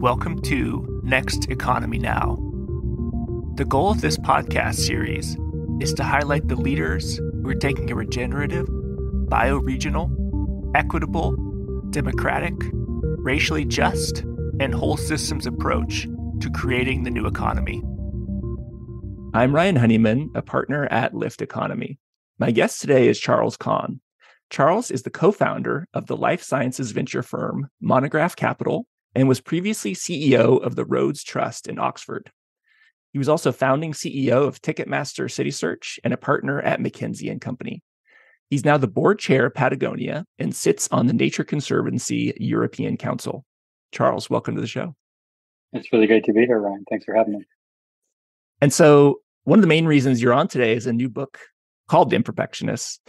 Welcome to Next Economy Now. The goal of this podcast series is to highlight the leaders who are taking a regenerative, bioregional, equitable, democratic, racially just, and whole systems approach to creating the new economy. I'm Ryan Honeyman, a partner at Lift Economy. My guest today is Charles Conn. Charles is the co founder of the life sciences venture firm Monograph Capital and was previously CEO of the Rhodes Trust in Oxford. He was also founding CEO of Ticketmaster City Search and a partner at McKinsey and Company. He's now the board chair of Patagonia and sits on the Nature Conservancy European Council. Charles, welcome to the show. It's really great to be here, Ryan. Thanks for having me. And so, one of the main reasons you're on today is a new book called The Imperfectionists.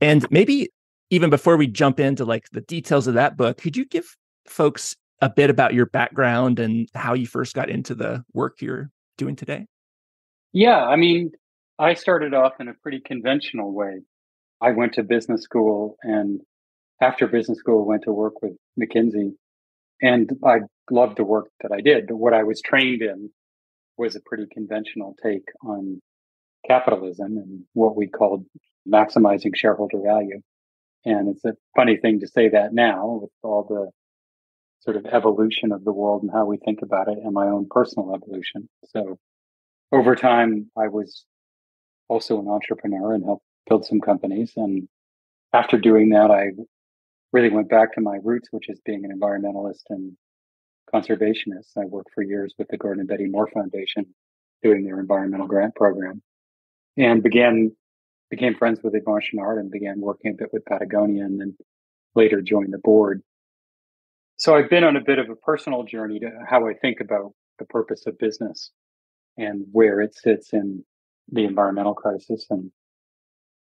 And maybe even before we jump into like the details of that book, could you give folks a bit about your background and how you first got into the work you're doing today? Yeah, I mean, I started off in a pretty conventional way. I went to business school and after business school went to work with McKinsey and I loved the work that I did, but what I was trained in was a pretty conventional take on capitalism and what we called maximizing shareholder value. And it's a funny thing to say that now with all the sort of evolution of the world and how we think about it and my own personal evolution. So over time, I was also an entrepreneur and helped build some companies. And after doing that, I really went back to my roots, which is being an environmentalist and conservationist. I worked for years with the Gordon and Betty Moore Foundation doing their environmental grant program and began became friends with Yvon Chouinard and began working a bit with Patagonia and then later joined the board so I've been on a bit of a personal journey to how I think about the purpose of business and where it sits in the environmental crisis and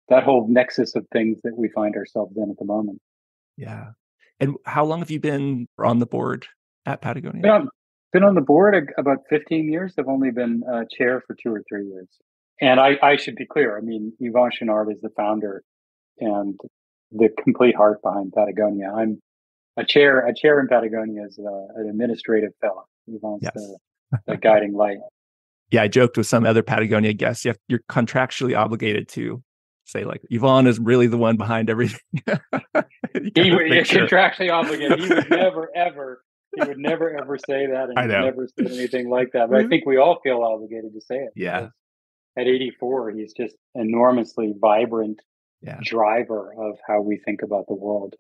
that whole nexus of things that we find ourselves in at the moment. Yeah. And how long have you been on the board at Patagonia? Been on, been on the board about 15 years. I've only been uh, chair for two or three years. And I, I should be clear. I mean, Yvon Chouinard is the founder and the complete heart behind Patagonia. I'm a chair a chair in Patagonia is uh, an administrative fellow. He wants yes. the, the guiding light. Yeah, I joked with some other Patagonia guests. You have, you're contractually obligated to say like Yvon is really the one behind everything. he would sure. contractually obligated. He would never ever he would never ever say that and I know. never said anything like that. But I think we all feel obligated to say it. Yeah. At 84, he's just enormously vibrant yeah. driver of how we think about the world.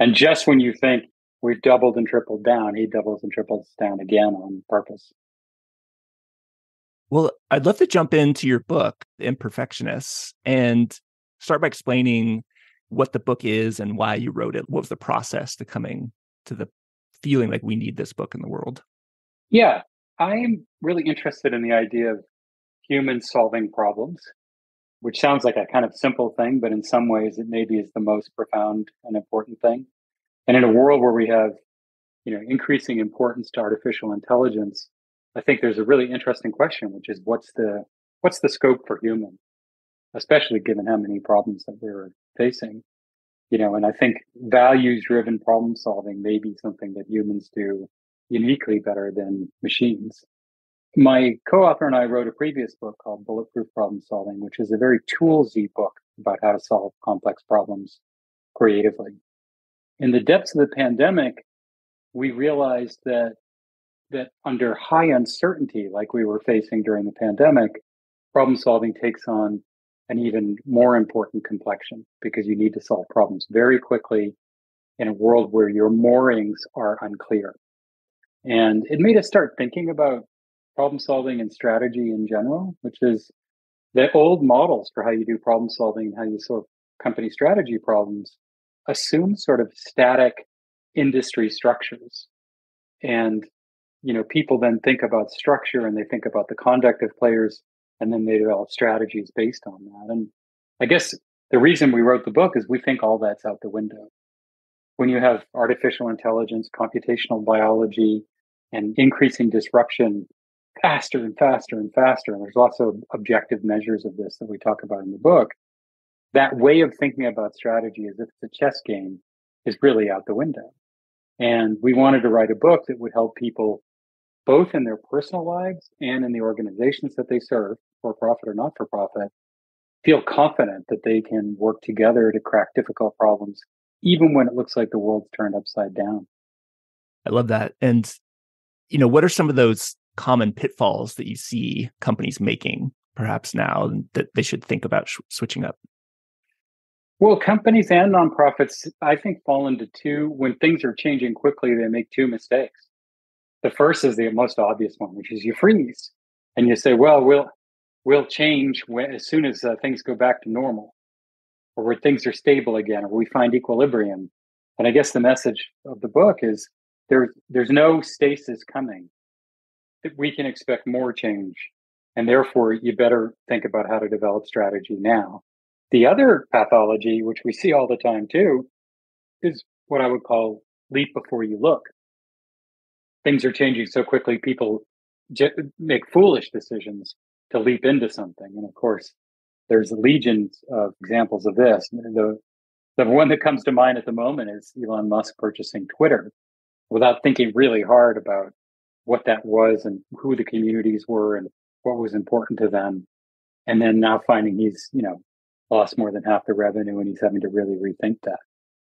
And just when you think we've doubled and tripled down, he doubles and triples down again on purpose. Well, I'd love to jump into your book, Imperfectionists, and start by explaining what the book is and why you wrote it. What was the process to coming to the feeling like we need this book in the world? Yeah, I'm really interested in the idea of humans solving problems which sounds like a kind of simple thing, but in some ways it maybe is the most profound and important thing. And in a world where we have, you know, increasing importance to artificial intelligence, I think there's a really interesting question, which is what's the what's the scope for human, especially given how many problems that we're facing. You know, and I think values driven problem solving may be something that humans do uniquely better than machines. My co-author and I wrote a previous book called Bulletproof Problem Solving, which is a very toolsy book about how to solve complex problems creatively. In the depths of the pandemic, we realized that that under high uncertainty, like we were facing during the pandemic, problem solving takes on an even more important complexion because you need to solve problems very quickly in a world where your moorings are unclear. And it made us start thinking about problem solving and strategy in general, which is the old models for how you do problem solving and how you solve company strategy problems assume sort of static industry structures. And, you know, people then think about structure and they think about the conduct of players and then they develop strategies based on that. And I guess the reason we wrote the book is we think all that's out the window. When you have artificial intelligence, computational biology, and increasing disruption faster and faster and faster. And there's lots of objective measures of this that we talk about in the book. That way of thinking about strategy as if it's a chess game is really out the window. And we wanted to write a book that would help people both in their personal lives and in the organizations that they serve, for profit or not for profit, feel confident that they can work together to crack difficult problems, even when it looks like the world's turned upside down. I love that. And, you know, what are some of those common pitfalls that you see companies making perhaps now that they should think about sh- switching up? Well, companies and nonprofits, I think, fall into two. When things are changing quickly, they make two mistakes. The first is the most obvious one, which is you freeze and you say, "Well, we'll we'll change when, as soon as uh, things go back to normal, or where things are stable again, or we find equilibrium." And I guess the message of the book is there's there's no stasis coming. That we can expect more change, and therefore you better think about how to develop strategy now. The other pathology, which we see all the time too, is what I would call leap before you look. Things are changing so quickly, people make foolish decisions to leap into something. And of course, there's legions of examples of this. The, the one that comes to mind at the moment is Elon Musk purchasing Twitter without thinking really hard about what that was and who the communities were and what was important to them. And then now finding he's, you know, lost more than half the revenue and he's having to really rethink that.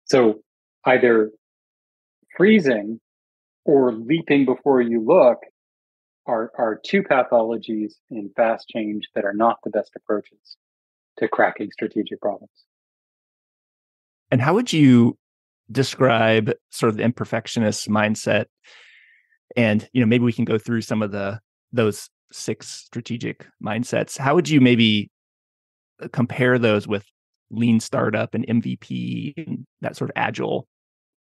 So either freezing or leaping before you look are, are two pathologies in fast change that are not the best approaches to cracking strategic problems. And how would you describe sort of the imperfectionist mindset? And you know, maybe we can go through some of the those six strategic mindsets. How would you maybe uh, compare those with lean startup and MVP and that sort of agile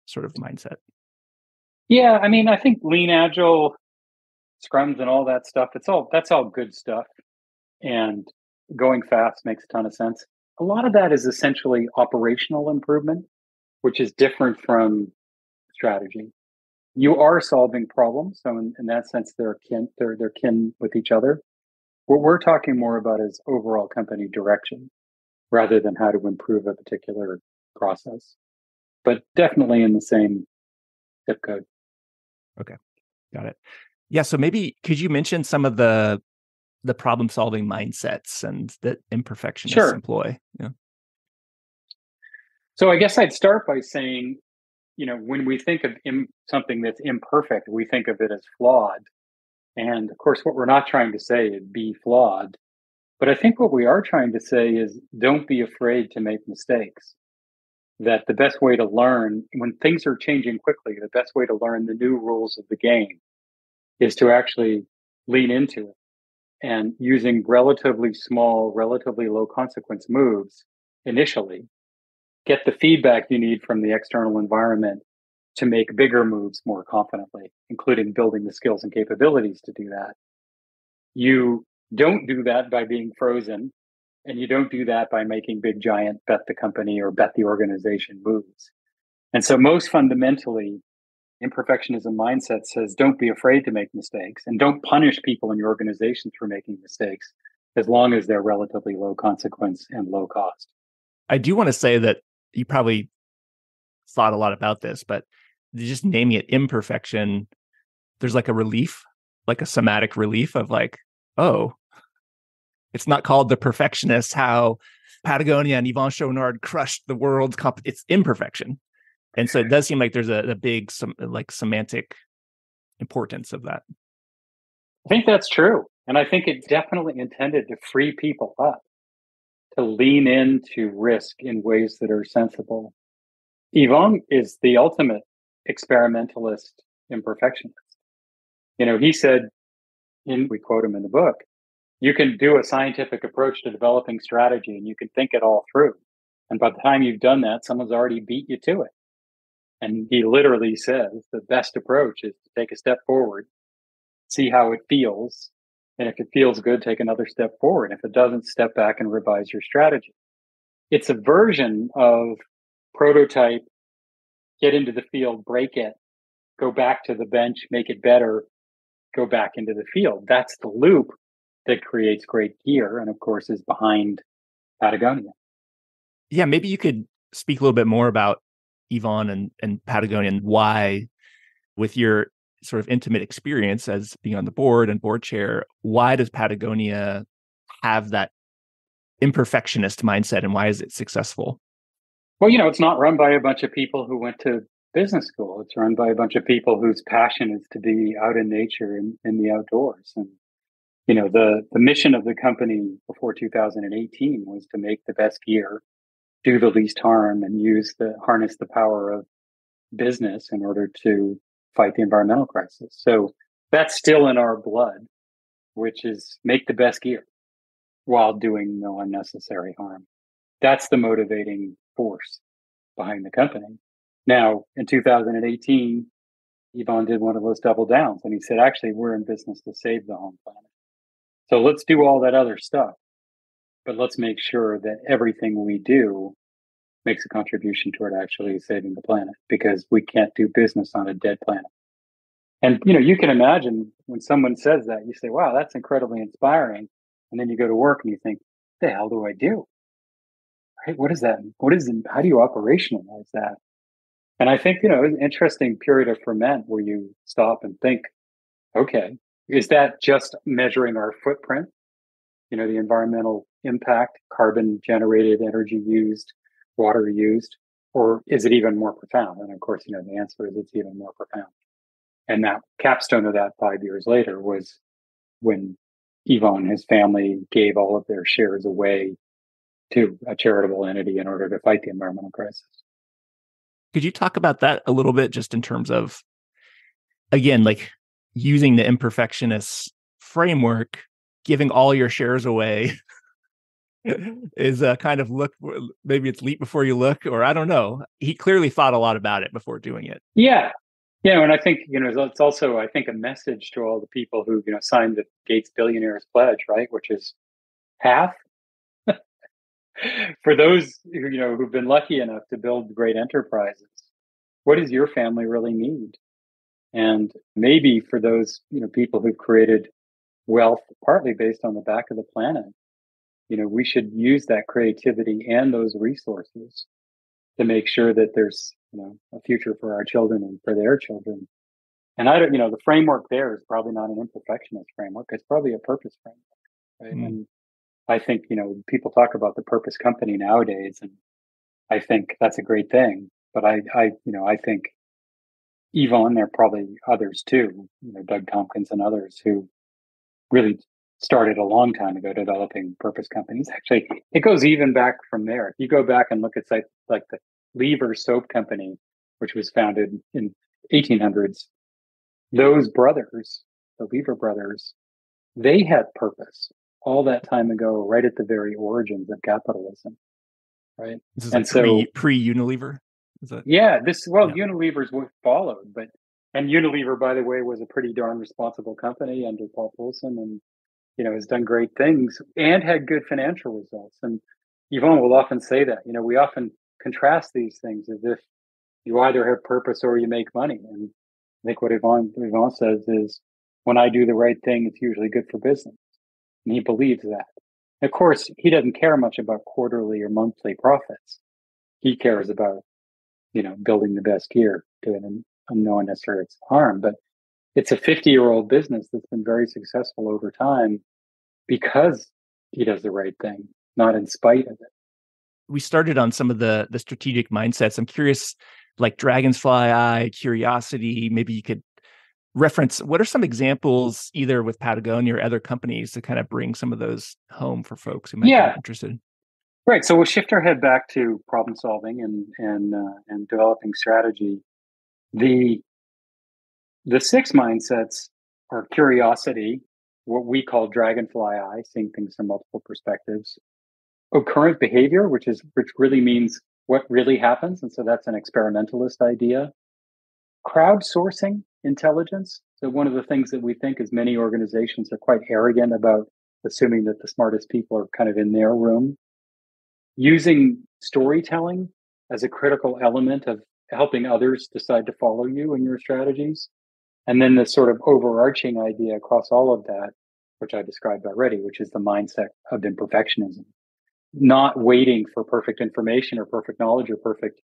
sort of mindset? Yeah, I mean, I think lean agile, scrums and all that stuff, it's all that's all good stuff. And going fast makes a ton of sense. A lot of that is essentially operational improvement, which is different from strategy. You are solving problems, so in, in that sense, they're kin, they're they're kin with each other. What we're talking more about is overall company direction rather than how to improve a particular process, but definitely in the same zip code. Okay. Got it. Yeah. So maybe could you mention some of the the problem solving mindsets and that imperfectionists sure. employ? Yeah. So I guess I'd start by saying, you know, when we think of Im- something that's imperfect, we think of it as flawed. And of course, what we're not trying to say is be flawed. But I think what we are trying to say is don't be afraid to make mistakes. That the best way to learn when things are changing quickly, the best way to learn the new rules of the game is to actually lean into it and using relatively small, relatively low consequence moves initially, get the feedback you need from the external environment to make bigger moves more confidently, including building the skills and capabilities to do that. You don't do that by being frozen, and you don't do that by making big, giant bet the company or bet the organization moves. And so, most fundamentally, imperfectionism mindset says don't be afraid to make mistakes and don't punish people in your organization for making mistakes as long as they're relatively low consequence and low cost. I do want to say that you probably thought a lot about this, but just naming it imperfection, there's like a relief, like a somatic relief of like, oh, it's not called the perfectionist, how Patagonia and Yvon Chouinard crushed the world's comp. It's imperfection. And so it does seem like there's a, a big some like semantic importance of that. I think that's true. And I think it definitely intended to free people up to lean into risk in ways that are sensible. Yvon is the ultimate experimentalist imperfectionist. You know, he said, in we quote him in the book, you can do a scientific approach to developing strategy and you can think it all through. And by the time you've done that, someone's already beat you to it. And he literally says the best approach is to take a step forward, see how it feels. And if it feels good, take another step forward. If it doesn't, step back and revise your strategy. It's a version of prototype get into the field, break it, go back to the bench, make it better, go back into the field. That's the loop that creates great gear and of course is behind Patagonia. Yeah, maybe you could speak a little bit more about Yvon and, and Patagonia and why with your sort of intimate experience as being on the board and board chair, why does Patagonia have that imperfectionist mindset and why is it successful? Well, you know, it's not run by a bunch of people who went to business school. It's run by a bunch of people whose passion is to be out in nature and in the outdoors. And you know, the the mission of the company before 2018 was to make the best gear, do the least harm, and use the harness the power of business in order to fight the environmental crisis. So that's still in our blood, which is make the best gear while doing no unnecessary harm. That's the motivating force behind the company. Now, in 2018, Yvon did one of those double downs and he said, actually, we're in business to save the home planet. So let's do all that other stuff, but let's make sure that everything we do makes a contribution toward actually saving the planet because we can't do business on a dead planet. And you know, you can imagine when someone says that, you say, "Wow, that's incredibly inspiring," and then you go to work and you think, "The hell do I do? Right? What is that? What is? How do you operationalize that?" And I think you know, an interesting period of ferment where you stop and think, "Okay, is that just measuring our footprint? You know, the environmental impact, carbon generated, energy used, water used, or is it even more profound?" And of course, you know, the answer is it's even more profound. And that capstone of that five years later was when Yvon and his family gave all of their shares away to a charitable entity in order to fight the environmental crisis. Could you talk about that a little bit, just in terms of, again, like using the imperfectionist framework, giving all your shares away is a kind of look, maybe it's leap before you look, or I don't know. He clearly thought a lot about it before doing it. Yeah. Know, and I think, you know, it's also, I think, a message to all the people who, you know, signed the Gates Billionaires Pledge, right? Which is half. For those who, you know, who've been lucky enough to build great enterprises, what does your family really need? And maybe for those, you know, people who've created wealth partly based on the back of the planet, you know, we should use that creativity and those resources to make sure that there's you know a future for our children and for their children and i don't you know the framework there is probably not an imperfectionist framework it's probably a purpose framework right mm. and i think you know people talk about the purpose company nowadays and i think that's a great thing but i i you know i think Yvon, there are probably others too, you know, Doug Tompkins and others who really started a long time ago developing purpose companies. Actually, it goes even back from there. If you go back and look at sites like the Lever Soap Company, which was founded in 1800s, those brothers, the Lever brothers, they had purpose all that time ago, right at the very origins of capitalism. Right. This is and like so pre Unilever. Is that... Yeah. This well, yeah. Unilever's followed, but and Unilever, by the way, was a pretty darn responsible company under Paul Polman, and you know has done great things and had good financial results. And Yvon will often say that. You know, we often contrast these things as if you either have purpose or you make money. And I think what Yvonne, Yvon says is, when I do the right thing, it's usually good for business. And he believes that. Of course, he doesn't care much about quarterly or monthly profits. He cares about, you know, building the best gear to an unknown necessary harm. But it's a 50 year old business that's been very successful over time because he does the right thing, not in spite of it we started on some of the the strategic mindsets. I'm curious, like Dragonfly Eye, Curiosity. Maybe you could reference what are some examples, either with Patagonia or other companies, to kind of bring some of those home for folks who might yeah. be interested. Right. So we'll shift our head back to problem solving and and uh, and developing strategy. The the six mindsets are curiosity, what we call dragonfly eye, seeing things from multiple perspectives, oh, occurrent behavior, which is which really means what really happens, and so that's an experimentalist idea. Crowdsourcing intelligence. So one of the things that we think is many organizations are quite arrogant about assuming that the smartest people are kind of in their room. Using storytelling as a critical element of helping others decide to follow you in your strategies. And then the sort of overarching idea across all of that, which I described already, which is the mindset of imperfectionism not waiting for perfect information or perfect knowledge or perfect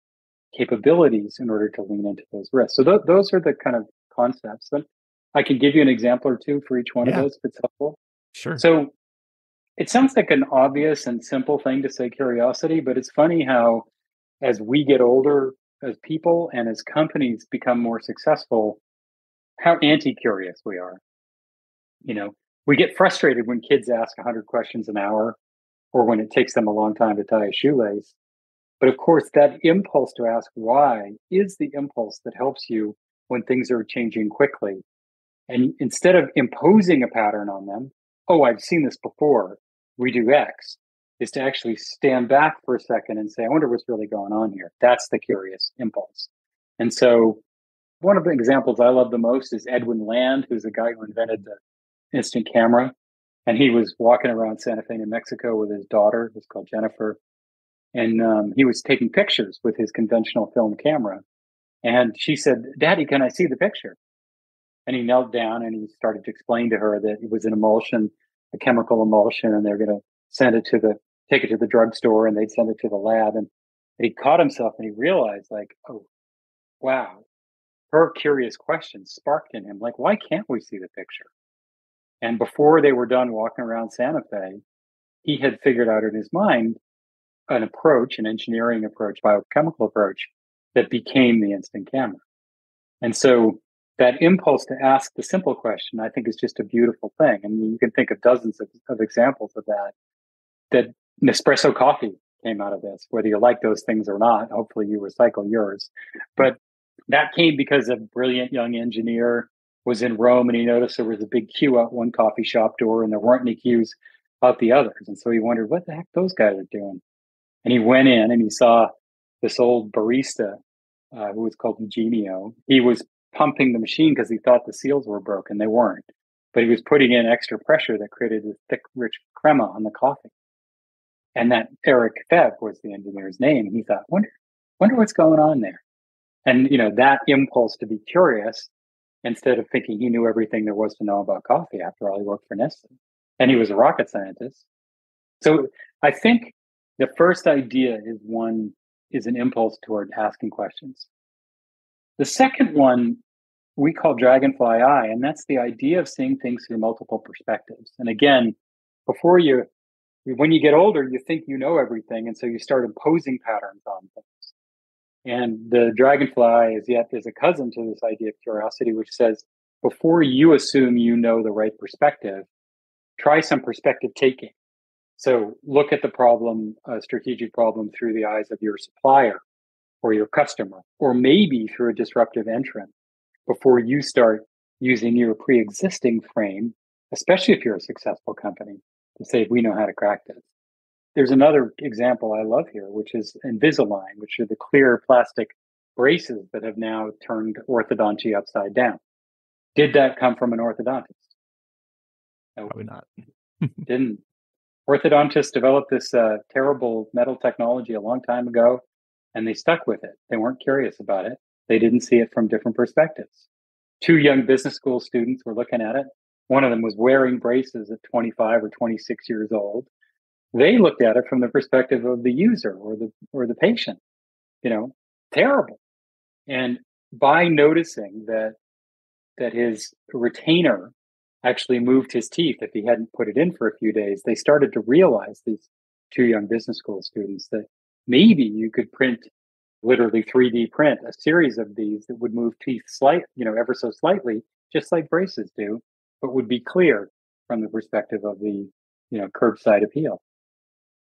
capabilities in order to lean into those risks. So th- those are the kind of concepts. But I can give you an example or two for each one yeah. of those if it's helpful. Sure. So it sounds like an obvious and simple thing to say curiosity, but it's funny how as we get older as people and as companies become more successful, how anti-curious we are. You know, we get frustrated when kids ask 100 questions an hour or when it takes them a long time to tie a shoelace. But of course, that impulse to ask why is the impulse that helps you when things are changing quickly. And instead of imposing a pattern on them, oh, I've seen this before, we do X, is to actually stand back for a second and say, I wonder what's really going on here. That's the curious impulse. And so, one of the examples I love the most is Edwin Land, who's the guy who invented the instant camera. And he was walking around Santa Fe, New Mexico with his daughter, who's called Jennifer. And um, he was taking pictures with his conventional film camera. And she said, Daddy, can I see the picture? And he knelt down and he started to explain to her that it was an emulsion, a chemical emulsion, and they're going to send it to the, take it to the drugstore and they'd send it to the lab. And he caught himself and he realized, like, oh, wow, her curious question sparked in him, like, why can't we see the picture? And before they were done walking around Santa Fe, he had figured out in his mind an approach, an engineering approach, biochemical approach that became the instant camera. And so that impulse to ask the simple question, I think is just a beautiful thing. Mean, you can think of dozens of, of examples of that, that Nespresso coffee came out of this, whether you like those things or not. Hopefully you recycle yours. But that came because a brilliant young engineer was in Rome and he noticed there was a big queue out one coffee shop door and there weren't any queues out the others. And so he wondered what the heck those guys are doing. And he went in and he saw this old barista uh, who was called Eugenio. He was pumping the machine because he thought the seals were broken. They weren't. But he was putting in extra pressure that created a thick, rich crema on the coffee. And that Eric Favre was the engineer's name. And he thought, wonder, wonder what's going on there. And, you know, that impulse to be curious instead of thinking he knew everything there was to know about coffee. After all, he worked for Nestle and he was a rocket scientist. So I think the first idea is one is an impulse toward asking questions. The second one we call dragonfly eye, and that's the idea of seeing things through multiple perspectives. And again, before you, when you get older, you think you know everything, and so you start imposing patterns on things. And the dragonfly is yet is a cousin to this idea of curiosity, which says before you assume you know the right perspective, try some perspective taking. So look at the problem, a strategic problem through the eyes of your supplier or your customer, or maybe through a disruptive entrant before you start using your pre-existing frame, especially if you're a successful company, to say, we know how to crack this. There's another example I love here, which is Invisalign, which are the clear plastic braces that have now turned orthodonty upside down. Did that come from an orthodontist? No, Probably not. didn't. Orthodontists developed this uh, terrible metal technology a long time ago, and they stuck with it. They weren't curious about it. They didn't see it from different perspectives. Two young business school students were looking at it. One of them was wearing braces at 25 or 26 years old. They looked at it from the perspective of the user or the or the patient. You know, terrible. And by noticing that that his retainer actually moved his teeth if he hadn't put it in for a few days, they started to realize these two young business school students that maybe you could print literally 3D print a series of these that would move teeth slight, you know, ever so slightly, just like braces do, but would be clear from the perspective of the, you know, curbside appeal.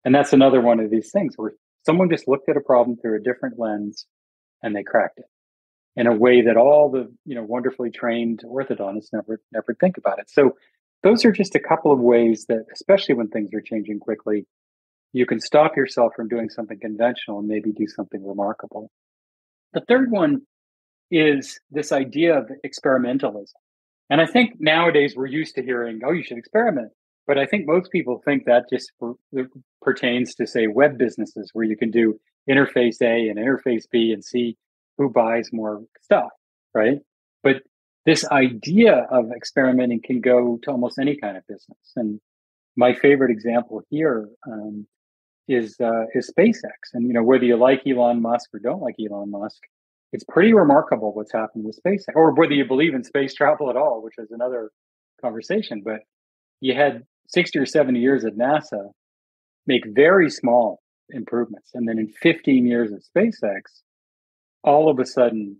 And that's another one of these things where someone just looked at a problem through a different lens and they cracked it in a way that all the you know wonderfully trained orthodontists never never think about it. So those are just a couple of ways that, especially when things are changing quickly, you can stop yourself from doing something conventional and maybe do something remarkable. The third one is this idea of experimentalism. And I think nowadays we're used to hearing, oh, you should experiment. But I think most people think that just for, pertains to, say, web businesses where you can do interface A and interface B and see who buys more stuff, right? But this idea of experimenting can go to almost any kind of business. And my favorite example here um, is uh, is SpaceX. And you know, whether you like Elon Musk or don't like Elon Musk, it's pretty remarkable what's happened with SpaceX, or whether you believe in space travel at all, which is another conversation. But you had 60 or 70 years at NASA make very small improvements. And then in 15 years of SpaceX, all of a sudden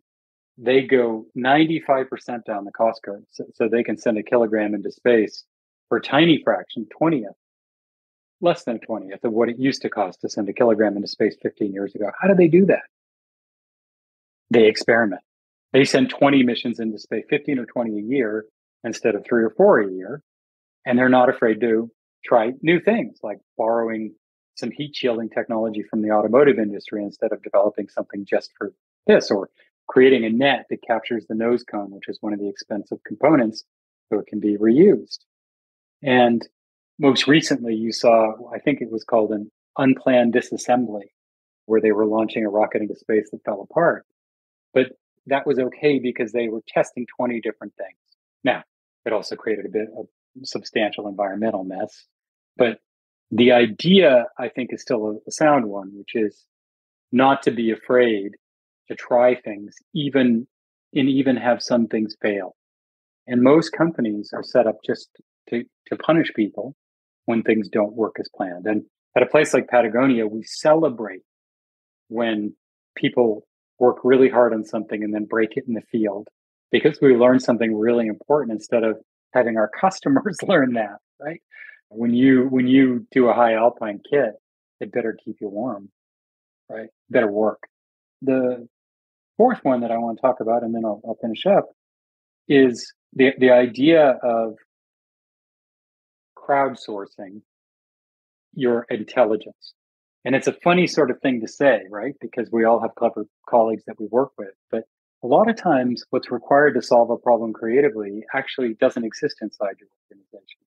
they go 95% down the cost curve. So, so they can send a kilogram into space for a tiny fraction, 20th, less than a 20th of what it used to cost to send a kilogram into space 15 years ago. How do they do that? They experiment. They send 20 missions into space, 15 or 20 a year instead of three or four a year. And they're not afraid to try new things like borrowing some heat shielding technology from the automotive industry instead of developing something just for this or creating a net that captures the nose cone, which is one of the expensive components, so it can be reused. And most recently, you saw, I think it was called an unplanned disassembly, where they were launching a rocket into space that fell apart. But that was okay because they were testing 20 different things. Now, it also created a bit of substantial environmental mess. But the idea, I think, is still a, sound one, which is not to be afraid to try things, even and even have some things fail. And most companies are set up just to, to punish people when things don't work as planned. And at a place like Patagonia, we celebrate when people work really hard on something and then break it in the field because we learn something really important instead of having our customers learn that, right? When you when you do a high alpine kit, it better keep you warm, right? Better work. The fourth one that I want to talk about, and then I'll, I'll finish up, is the the idea of crowdsourcing your intelligence. And it's a funny sort of thing to say, right? Because we all have clever colleagues that we work with. But a lot of times, what's required to solve a problem creatively actually doesn't exist inside your organization.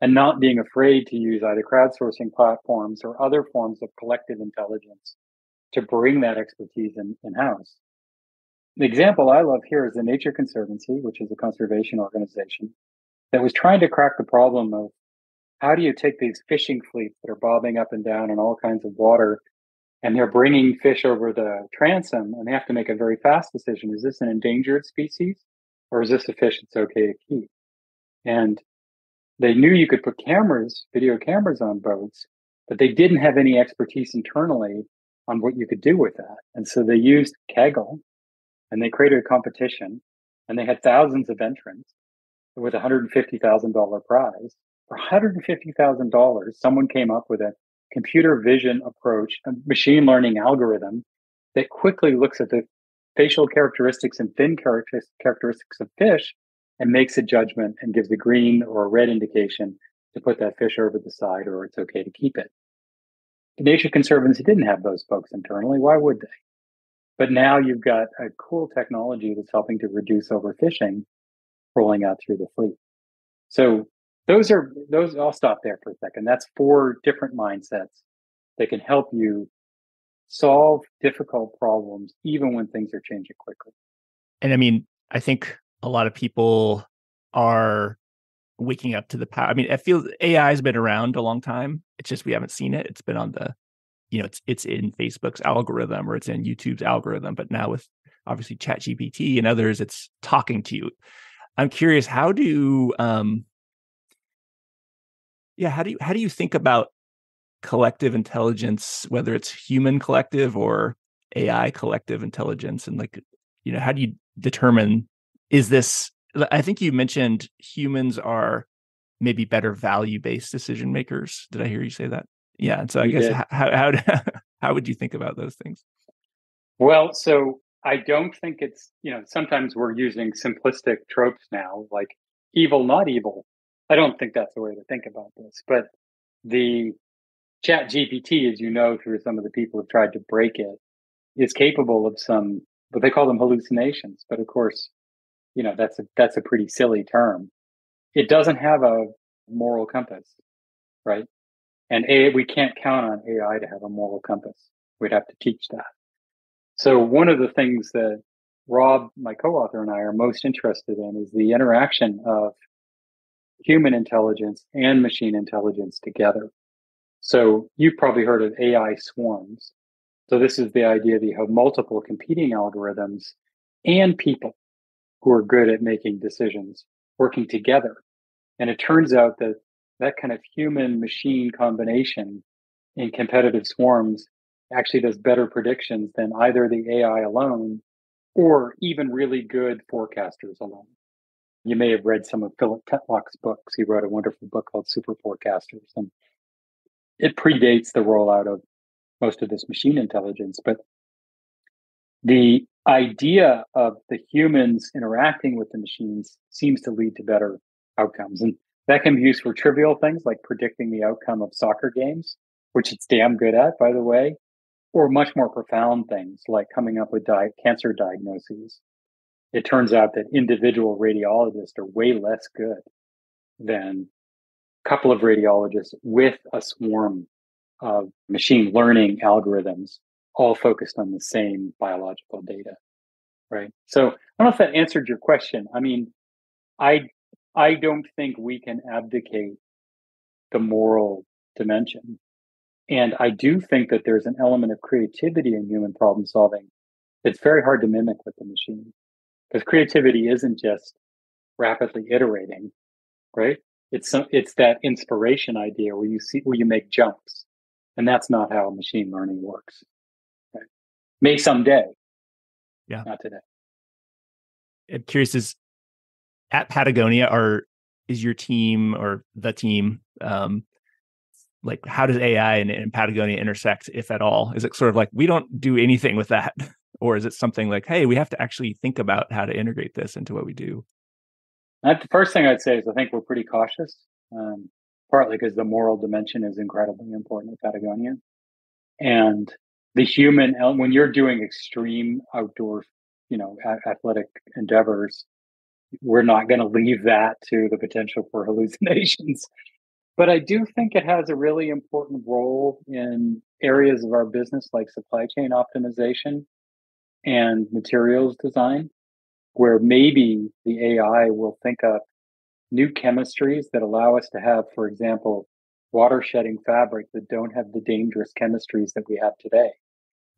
And not being afraid to use either crowdsourcing platforms or other forms of collective intelligence to bring that expertise in, in house. The example I love here is the Nature Conservancy, which is a conservation organization that was trying to crack the problem of how do you take these fishing fleets that are bobbing up and down in all kinds of water and they're bringing fish over the transom and they have to make a very fast decision. Is this an endangered species or is this a fish that's okay to keep? And they knew you could put cameras video cameras on boats but they didn't have any expertise internally on what you could do with that. And so they used kaggle and they created a competition and they had thousands of entrants with a $150,000 prize. For $150,000, someone came up with a computer vision approach, a machine learning algorithm that quickly looks at the facial characteristics and fin characteristics of fish and makes a judgment and gives a green or a red indication to put that fish over the side or it's okay to keep it. The Nature Conservancy didn't have those folks internally. Why would they? But now you've got a cool technology that's helping to reduce overfishing rolling out through the fleet. So those are those I'll stop there for a second. That's four different mindsets that can help you solve difficult problems even when things are changing quickly. And I mean, I think a lot of people are waking up to the power. I mean, I feel AI has been around a long time. It's just we haven't seen it. It's been on the, you know, it's it's in Facebook's algorithm or it's in YouTube's algorithm. But now with obviously ChatGPT and others, it's talking to you. I'm curious, how do um yeah, how do you how do you think about collective intelligence, whether it's human collective or AI collective intelligence? And like, you know, how do you determine is this I think you mentioned humans are maybe better value based decision makers. Did I hear you say that? Yeah. And so I you guess how how how would you think about those things? Well, so I don't think it's, you know, sometimes we're using simplistic tropes now, like evil, not evil. I don't think that's the way to think about this. But the chat GPT, as you know, through some of the people who've tried to break it, is capable of some, but they call them hallucinations. But of course, you know, that's a that's a pretty silly term. It doesn't have a moral compass, right? And A, we can't count on AI to have a moral compass. We'd have to teach that. So one of the things that Rob, my co-author, and I are most interested in is the interaction of human intelligence and machine intelligence together. So you've probably heard of AI swarms. So this is the idea that you have multiple competing algorithms and people who are good at making decisions working together. And it turns out that that kind of human machine combination in competitive swarms actually does better predictions than either the AI alone or even really good forecasters alone. You may have read some of Philip Tetlock's books. He wrote a wonderful book called Super Forecasters, and it predates the rollout of most of this machine intelligence. But the idea of the humans interacting with the machines seems to lead to better outcomes. And that can be used for trivial things like predicting the outcome of soccer games, which it's damn good at, by the way, or much more profound things like coming up with di- cancer diagnoses. It turns out that individual radiologists are way less good than a couple of radiologists with a swarm of machine learning algorithms all focused on the same biological data right? So i don't know if that answered your question. I mean i i don't think we can abdicate the moral dimension. And i do think that there's an element of creativity in human problem solving it's very hard to mimic with the machine because creativity isn't just rapidly iterating right? It's some, it's that inspiration idea where you see where you make jumps and that's not how machine learning works. Right? may someday yeah. Not today. I'm curious is at patagonia are is your team or the team um like how does ai and, and patagonia intersect if at all? Is it sort of like we don't do anything with that or is it something like hey we have to actually think about how to integrate this into what we do? The first thing i'd say is i think we're pretty cautious um, partly because the moral dimension is incredibly important at patagonia. And the human when you're doing extreme outdoor you know athletic endeavors we're not going to leave that to the potential for hallucinations. But i do think it has a really important role in areas of our business like supply chain optimization and materials design where maybe the ai will think up new chemistries that allow us to have for example water shedding fabric that don't have the dangerous chemistries that we have today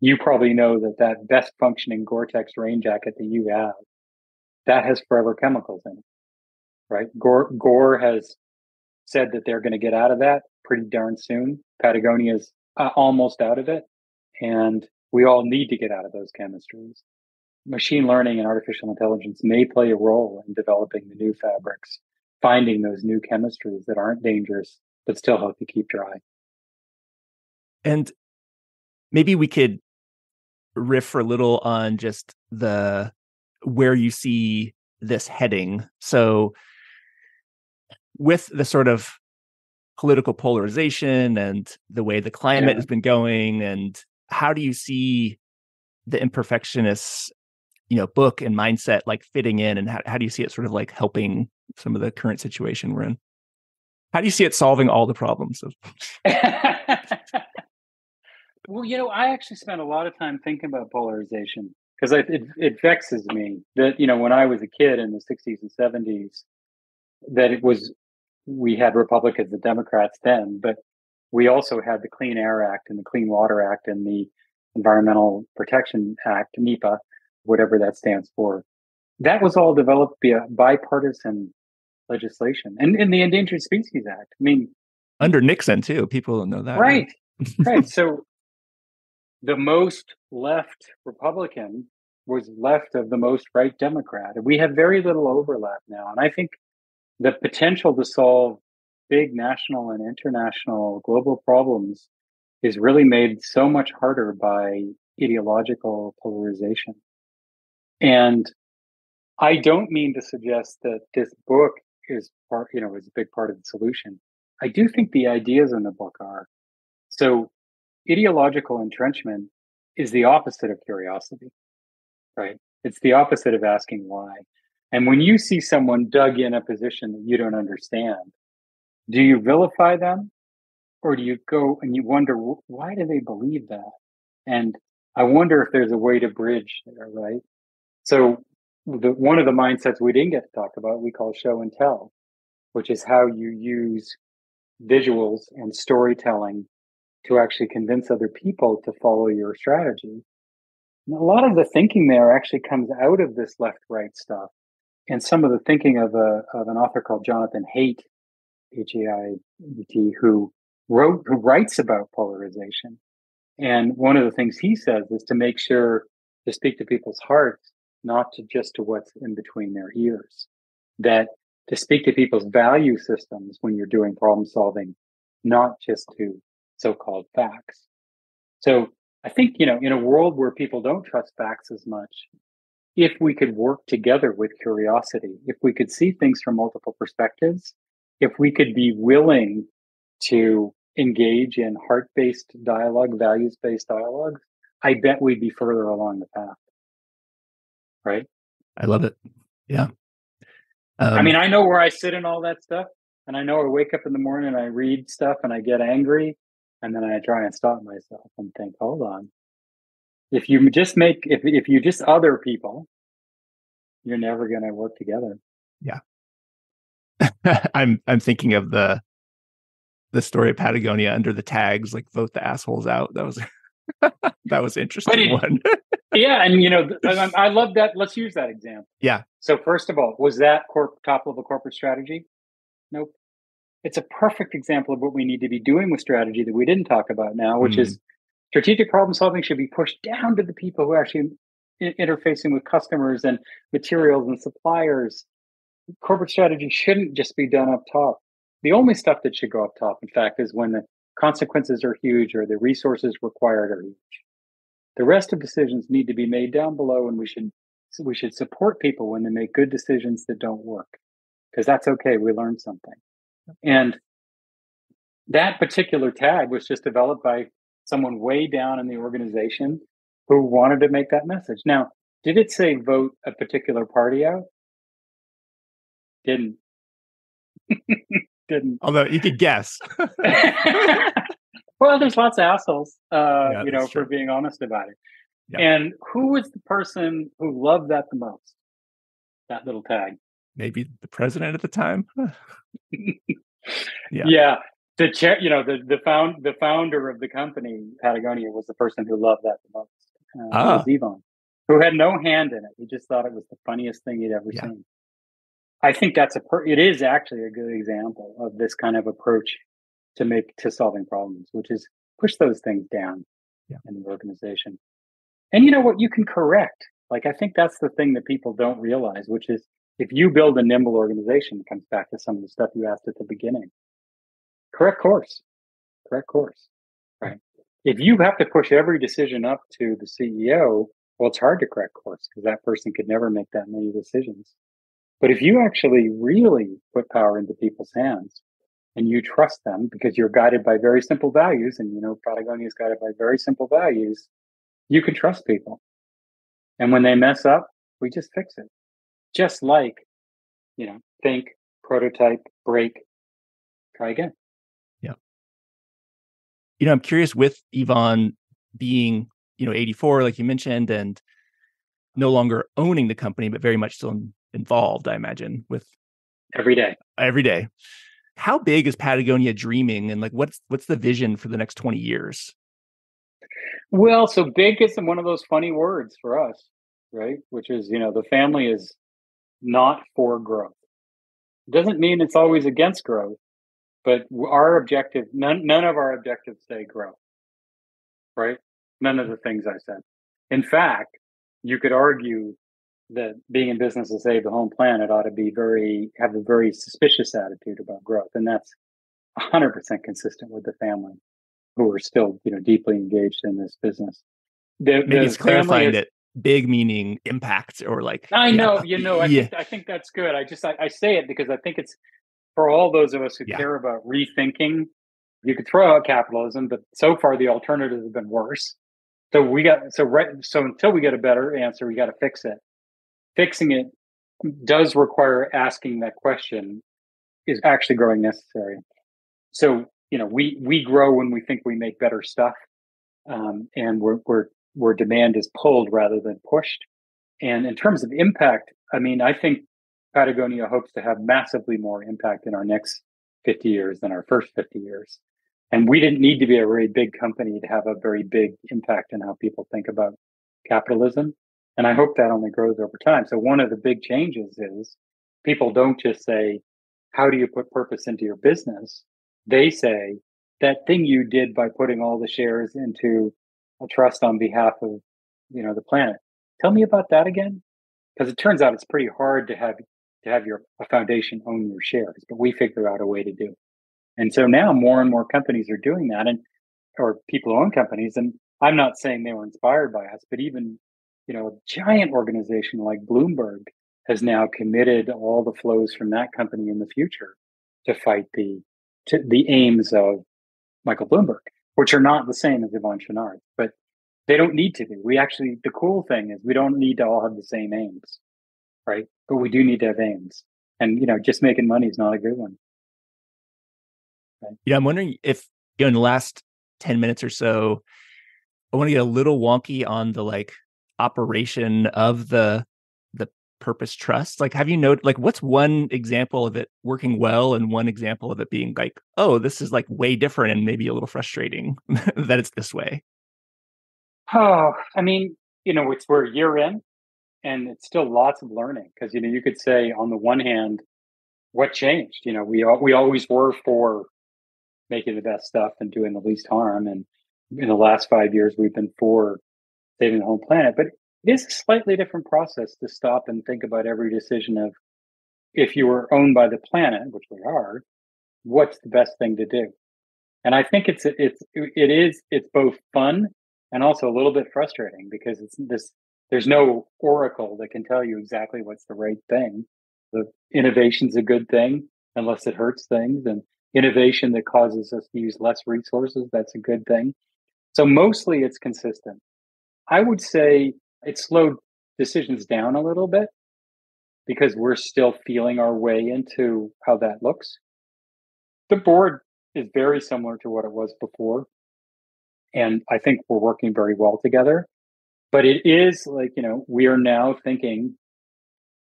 you probably know that that best functioning Gore-Tex rain jacket that you have, that has forever chemicals in it, right? Gore, Gore has said that they're going to get out of that pretty darn soon. Patagonia's uh, almost out of it, and we all need to get out of those chemistries. Machine learning and artificial intelligence may play a role in developing the new fabrics, finding those new chemistries that aren't dangerous but still help you keep dry. And maybe we could riff for a little on just the where you see this heading. So with the sort of political polarization and the way the climate yeah. has been going and how do you see the imperfectionists you know book and mindset like fitting in and how, how do you see it sort of like helping some of the current situation we're in? How do you see it solving all the problems of Well, you know, I actually spent a lot of time thinking about polarization because it, it vexes me that, you know, when I was a kid in the 60s and 70s, that it was, we had Republicans and Democrats then, but we also had the Clean Air Act and the Clean Water Act and the Environmental Protection Act, NEPA, whatever that stands for. That was all developed via bipartisan legislation and in the Endangered Species Act. I mean, under Nixon too. People know that, right? right. So the most left Republican was left of the most right Democrat. We have very little overlap now. And I think the potential to solve big national and international global problems is really made so much harder by ideological polarization. And I don't mean to suggest that this book is part, you know, is a big part of the solution. I do think the ideas in the book are. So ideological entrenchment is the opposite of curiosity, right? It's the opposite of asking why. And when you see someone dug in a position that you don't understand, do you vilify them or do you go and you wonder, why do they believe that? And I wonder if there's a way to bridge there, right? So the, one of the mindsets we didn't get to talk about, we call show and tell, which is how you use visuals and storytelling to actually convince other people to follow your strategy. And a lot of the thinking there actually comes out of this left right stuff. And some of the thinking of, a, of an author called Jonathan Haidt, H A I E T, who wrote, who writes about polarization. And one of the things he says is to make sure to speak to people's hearts, not to just to what's in between their ears. That to speak to people's value systems when you're doing problem solving, not just to so-called facts. So I think, you know, in a world where people don't trust facts as much, if we could work together with curiosity, if we could see things from multiple perspectives, if we could be willing to engage in heart-based dialogue, values-based dialogue, I bet we'd be further along the path. Right? I love it. Yeah. Um, I mean, I know where I sit in all that stuff. And I know I wake up in the morning and I read stuff and I get angry. And then I try and stop myself and think, hold on. If you just make, if, if you just other people, you're never going to work together. Yeah. I'm, I'm thinking of the, the story of Patagonia under the tags, like vote the assholes out. That was, that was interesting it, one. yeah. And you know, I, I love that. Let's use that example. Yeah. So first of all, was that corp, top level corporate strategy? Nope. It's a perfect example of what we need to be doing with strategy that we didn't talk about now, which mm. is strategic problem solving should be pushed down to the people who are actually interfacing with customers and materials and suppliers. Corporate strategy shouldn't just be done up top. The only stuff that should go up top, in fact, is when the consequences are huge or the resources required are huge. The rest of decisions need to be made down below, and we should we should support people when they make good decisions that don't work because that's okay. We learned something. And that particular tag was just developed by someone way down in the organization who wanted to make that message. Now, did it say vote a particular party out? Didn't. Didn't. Although you could guess. well, there's lots of assholes, uh, yeah, you know, for being honest about it. Yeah. And who was the person who loved that the most? That little tag maybe the president at the time. yeah. Yeah. The chair, you know, the the found the founder of the company, Patagonia, was the person who loved that the most. Uh, ah. was Yvon, who had no hand in it. He just thought it was the funniest thing he'd ever yeah. seen. I think that's a per- it is actually a good example of this kind of approach to make to solving problems, which is push those things down yeah. in the organization. And you know what? You can correct. Like I think that's the thing that people don't realize, which is if you build a nimble organization, it comes back to some of the stuff you asked at the beginning. Correct course. Correct course. Right. If you have to push every decision up to the CEO, well, it's hard to correct course because that person could never make that many decisions. But if you actually really put power into people's hands and you trust them because you're guided by very simple values, and you know, Patagonia is guided by very simple values, you can trust people. And when they mess up, we just fix it just like, you know, think, prototype, break, try again. Yeah. You know, I'm curious with Yvon being, you know, 84, like you mentioned, and no longer owning the company, but very much still in, involved, I imagine, with every day. Every day. How big is Patagonia dreaming and like what's what's the vision for the next 20 years? Well, so big is one of those funny words for us, right? Which is, you know, the family is not for growth. Doesn't mean it's always against growth, but our objective, none, none of our objectives say growth, right? None of the things I said. In fact, you could argue that being in business to save the home planet ought to be very, have a very suspicious attitude about growth. And that's 100% consistent with the family who are still, you know, deeply engaged in this business. The, Maybe it's clarifying is, that big meaning impact or like i know yeah. you know I, yeah. think, I think that's good i just I, I, say it because i think it's for all those of us who yeah. care about rethinking you could throw out capitalism but so far the alternatives have been worse so we got so right so until we get a better answer we got to fix it fixing it does require asking that question is actually growing necessary so you know we we grow when we think we make better stuff um, and we're, we're where demand is pulled rather than pushed. And in terms of impact, I mean, I think Patagonia hopes to have massively more impact in our next 50 years than our first 50 years. And we didn't need to be a very big company to have a very big impact on how people think about capitalism. And I hope that only grows over time. So one of the big changes is people don't just say, how do you put purpose into your business? They say that thing you did by putting all the shares into a trust on behalf of, you know, the planet. Tell me about that again. Because it turns out it's pretty hard to have to have your a foundation own your shares, but we figure out a way to do it. And so now more and more companies are doing that and or people own companies. And I'm not saying they were inspired by us, but even, you know, a giant organization like Bloomberg has now committed all the flows from that company in the future to fight the to the aims of Michael Bloomberg, which are not the same as Yvon Chouinard, but they don't need to be. We actually the cool thing is we don't need to all have the same aims, right? But we do need to have aims. And you know, just making money is not a good one. Right? Yeah, I'm wondering if you know in the last 10 minutes or so, I want to get a little wonky on the like operation of the the purpose trust? Like have you noted like what's one example of it working well and one example of it being like oh this is like way different and maybe a little frustrating that it's this way oh i mean you know it's we're a year in and it's still lots of learning because you know you could say on the one hand what changed? You know we we always were for making the best stuff and doing the least harm and in the last five years we've been for saving the home planet but it is a slightly different process to stop and think about every decision of if you were owned by the planet, which we are, what's the best thing to do? And I think it's it's it is it's both fun and also a little bit frustrating because it's this there's no oracle that can tell you exactly what's the right thing. The innovation's a good thing unless it hurts things and innovation that causes us to use less resources that's a good thing. So mostly it's consistent. I would say it slowed decisions down a little bit because we're still feeling our way into how that looks. The board is very similar to what it was before. And I think we're working very well together. But it is like, you know, we are now thinking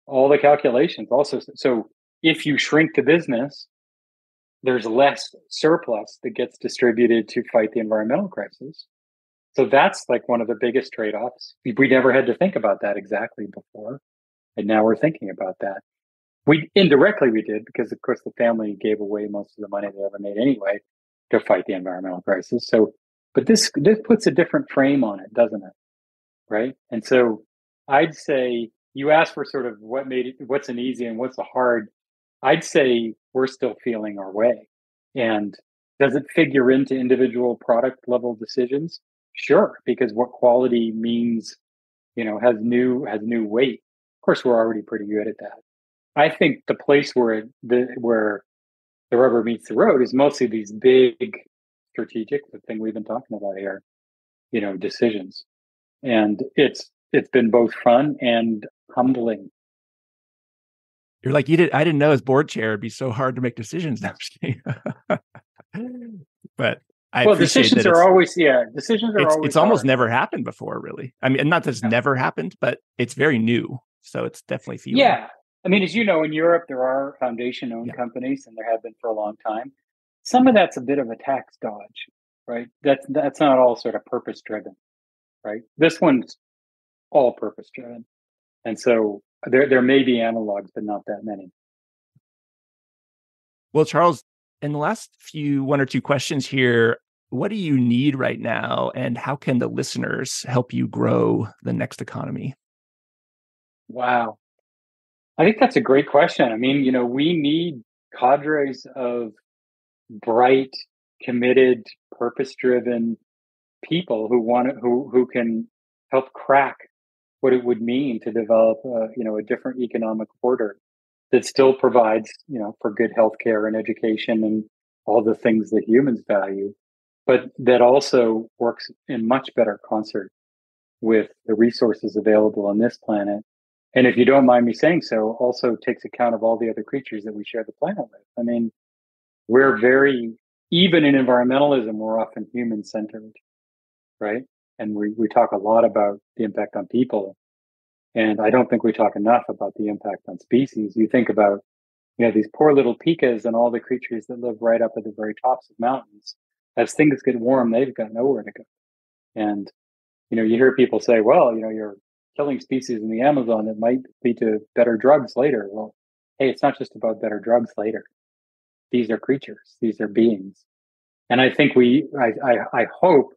all the calculations also. So if you shrink the business, there's less surplus that gets distributed to fight the environmental crisis. So that's like one of the biggest trade offs. We never had to think about that exactly before. And now we're thinking about that. We indirectly we did because of course the family gave away most of the money they ever made anyway to fight the environmental crisis. So but this this puts a different frame on it, doesn't it? Right? And so I'd say you asked for sort of what made it what's an easy and what's a hard. I'd say we're still feeling our way. And does it figure into individual product level decisions? Sure, because what quality means, you know, has new has new weight. Of course, we're already pretty good at that. I think the place where the where the rubber meets the road is mostly these big strategic, the thing we've been talking about here, you know, decisions, and it's it's been both fun and humbling. You're like you did. I didn't know as board chair it'd be so hard to make decisions. but I well, decisions are always yeah. Decisions are it's, always. It's almost never happened before, really. I mean, not that it's never happened, but it's very new, so it's definitely feeling. Yeah, I mean, as you know, in Europe there are foundation-owned yeah. companies, and there have been for a long time. Some of that's a bit of a tax dodge, right? That's that's not all sort of purpose-driven, right? This one's all purpose-driven, and so there there may be analogs, but not that many. Well, Charles, in the last few one or two questions here, what do you need right now and how can the listeners help you grow the next economy? Wow. I think that's a great question. I mean, you know, we need cadres of bright, committed, purpose-driven people who want to, who who can help crack what it would mean to develop, you know, a different economic order that still provides, you know, for good healthcare and education and all the things that humans value, but that also works in much better concert with the resources available on this planet. And if you don't mind me saying so, also takes account of all the other creatures that we share the planet with. I mean, we're very, even in environmentalism, we're often human centered, right? And we, we talk a lot about the impact on people. And I don't think we talk enough about the impact on species. You think about, you know, these poor little pikas and all the creatures that live right up at the very tops of mountains as things get warm, they've got nowhere to go. And, you know, you hear people say, well, you know, you're killing species in the Amazon that might lead to better drugs later. Well, hey, it's not just about better drugs later. These are creatures, these are beings. And I think we, I, I, I hope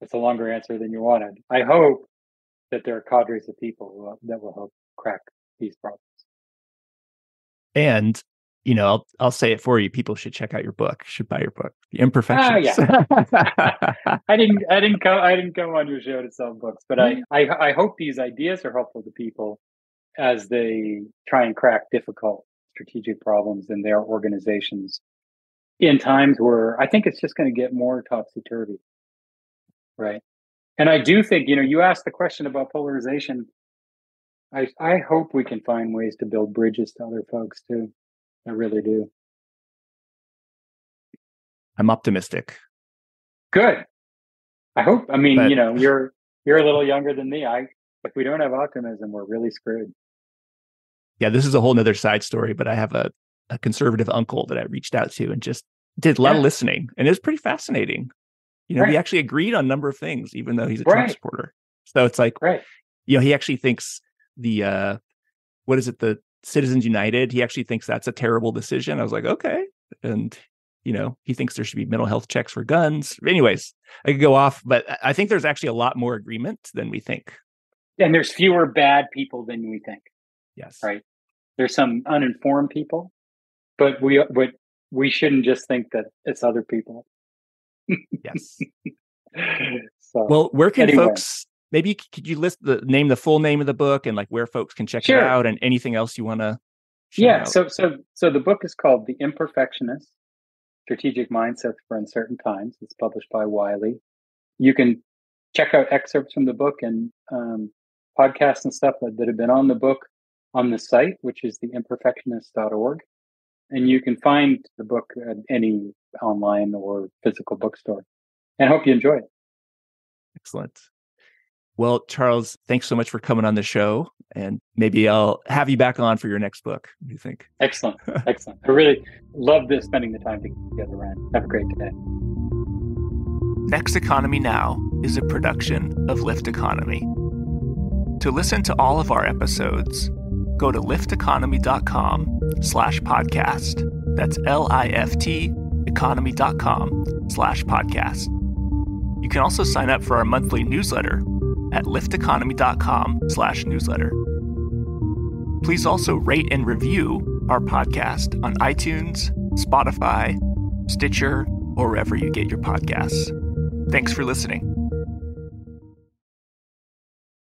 it's a longer answer than you wanted. I hope that there are cadres of people that will help crack these problems. And you know, I'll I'll say it for you. People should check out your book. Should buy your book, The Imperfectionists. Ah, yeah. I didn't I didn't come I didn't come on your show to sell books, but I, I I hope these ideas are helpful to people as they try and crack difficult strategic problems in their organizations in times where I think it's just going to get more topsy turvy. Right. And I do think, you know, you asked the question about polarization. I I hope we can find ways to build bridges to other folks too. I really do. I'm optimistic. Good. I hope. I mean, but, you know, you're you're a little younger than me. I if we don't have optimism, we're really screwed. Yeah, this is a whole nother side story, but I have a, a conservative uncle that I reached out to and just did a lot yeah. of listening. And it was pretty fascinating. You know, right. we actually agreed on a number of things, even though he's a right. Trump supporter. So it's like, right. you know, he actually thinks the uh what is it, the Citizens United, he actually thinks that's a terrible decision. I was like, okay. And, you know, he thinks there should be mental health checks for guns. Anyways, I could go off, but I think there's actually a lot more agreement than we think. And there's fewer bad people than we think. Yes. Right. There's some uninformed people, but we but we shouldn't just think that it's other people. Yes. So, well, where can anyway. folks maybe could you list the name the full name of the book and like where folks can check sure. it out and anything else you want to yeah out? so so so the book is called the imperfectionist strategic mindset for uncertain times it's published by wiley you can check out excerpts from the book and um, podcasts and stuff that, that have been on the book on the site which is theimperfectionist.org and you can find the book at any online or physical bookstore and I hope you enjoy it excellent well, Charles, thanks so much for coming on the show. And maybe I'll have you back on for your next book. What do you think? Excellent. Excellent. I really love this spending the time together, Ryan. Have a great day. Next Economy Now is a production of Lift Economy. To listen to all of our episodes, go to lifteconomy.com slash podcast. That's L-I-F-T economy.com slash podcast. You can also sign up for our monthly newsletter at lifteconomy.com slash newsletter. Please also rate and review our podcast on iTunes, Spotify, Stitcher, or wherever you get your podcasts. Thanks for listening.